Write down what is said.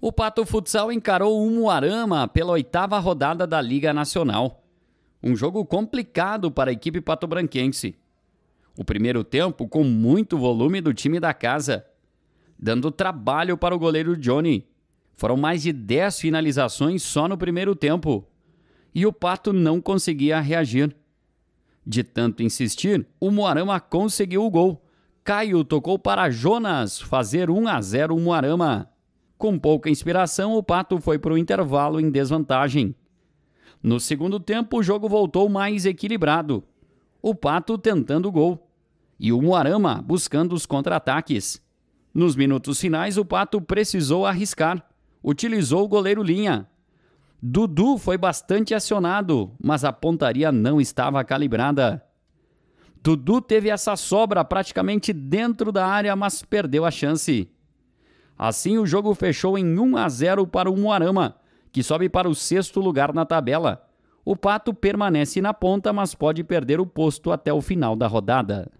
O Pato Futsal encarou o Umuarama pela oitava rodada da Liga Nacional. Um jogo complicado para a equipe patobranquense. O primeiro tempo com muito volume do time da casa, dando trabalho para o goleiro Johnny. Foram mais de 10 finalizações só no primeiro tempo. E o Pato não conseguia reagir. De tanto insistir, o Moarama conseguiu o gol. Caio tocou para Jonas fazer 1 a 0 o Moarama. Com pouca inspiração, o Pato foi para o intervalo em desvantagem. No segundo tempo, o jogo voltou mais equilibrado. O Pato tentando o gol e o Moarama buscando os contra-ataques. Nos minutos finais, o Pato precisou arriscar. Utilizou o goleiro Linha. Dudu foi bastante acionado, mas a pontaria não estava calibrada. Dudu teve essa sobra praticamente dentro da área, mas perdeu a chance. Assim, o jogo fechou em 1 a 0 para o Moarama, que sobe para o sexto lugar na tabela. O Pato permanece na ponta, mas pode perder o posto até o final da rodada.